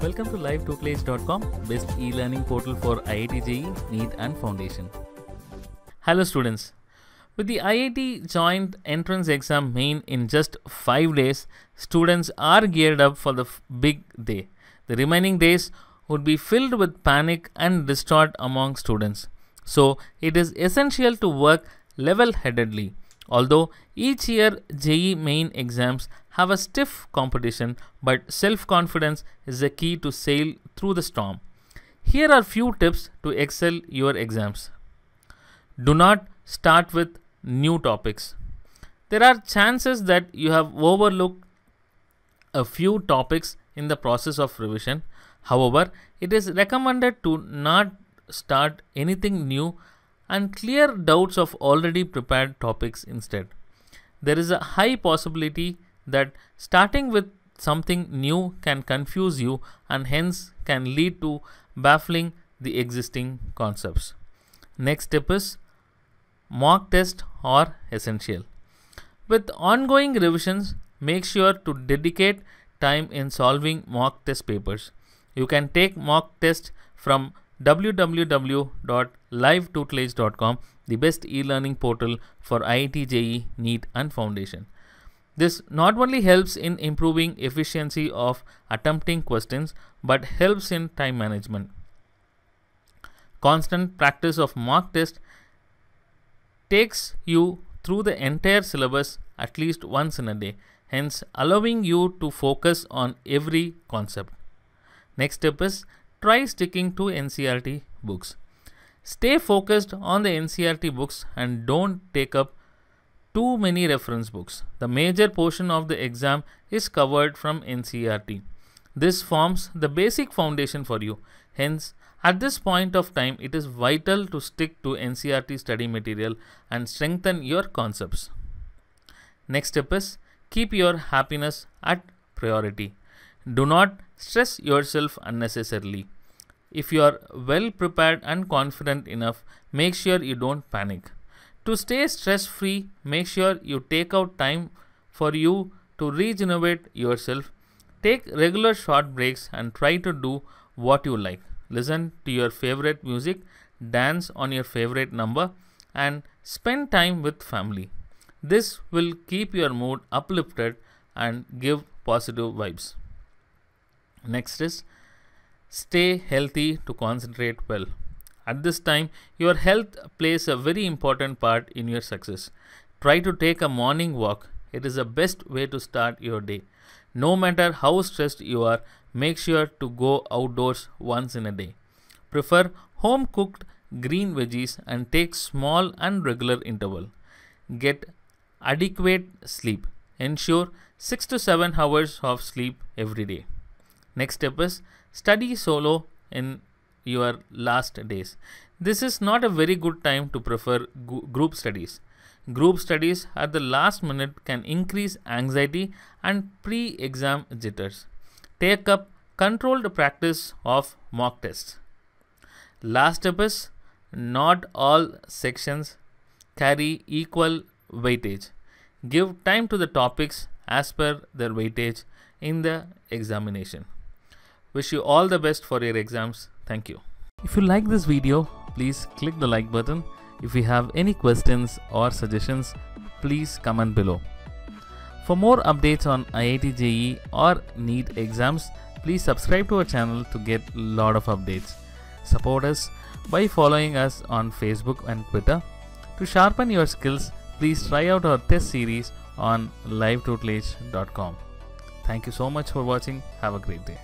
Welcome to livetutelage.com, best e-learning portal for IIT JEE, NEET and Foundation. Hello students. With the IIT joint entrance exam main in just 5 days, students are geared up for the big day. The remaining days would be filled with panic and distraught among students. So, it is essential to work level headedly. Although each year JEE main exams have a stiff competition, but self confidence is the key to sail through the storm. Here are few tips to excel your exams. Do not start with new topics. There are chances that you have overlooked a few topics in the process of revision. However, it is recommended to not start anything new and clear doubts of already prepared topics instead. There is a high possibility that starting with something new can confuse you and hence can lead to baffling the existing concepts. Next step is mock test are essential. With ongoing revisions, make sure to dedicate time in solving mock test papers. You can take mock test from www.livetutelage.com, the best e-learning portal for IIT JEE, NEET and Foundation. This not only helps in improving efficiency of attempting questions but helps in time management. Constant practice of mock test takes you through the entire syllabus at least once in a day, hence allowing you to focus on every concept. Next step is try sticking to NCERT books. Stay focused on the NCERT books and don't take up too many reference books. The major portion of the exam is covered from NCERT. This forms the basic foundation for you. Hence, at this point of time, it is vital to stick to NCERT study material and strengthen your concepts. Next step is keep your happiness at priority. Do not stress yourself unnecessarily. If you are well prepared and confident enough, make sure you don't panic. To stay stress free, make sure you take out time for you to regenerate yourself. Take regular short breaks and try to do what you like. Listen to your favorite music, dance on your favorite number, and spend time with family. This will keep your mood uplifted and give positive vibes. Next is stay healthy to concentrate well. At this time, your health plays a very important part in your success. Try to take a morning walk. It is the best way to start your day. No matter how stressed you are, make sure to go outdoors once in a day. Prefer home cooked green veggies and take small and regular interval. Get adequate sleep. Ensure 6 to 7 hours of sleep every day. Next step is study solo in your last days. This is not a very good time to prefer group studies. Group studies at the last minute can increase anxiety and pre exam jitters. Take up controlled practice of mock tests. Last step is not all sections carry equal weightage. Give time to the topics as per their weightage in the examination. Wish you all the best for your exams. Thank you. If you like this video, please click the like button. If you have any questions or suggestions, please comment below. For more updates on IIT JEE or NEET exams, please subscribe to our channel to get a lot of updates. Support us by following us on Facebook and Twitter. To sharpen your skills, please try out our test series on livetutelage.com. Thank you so much for watching. Have a great day.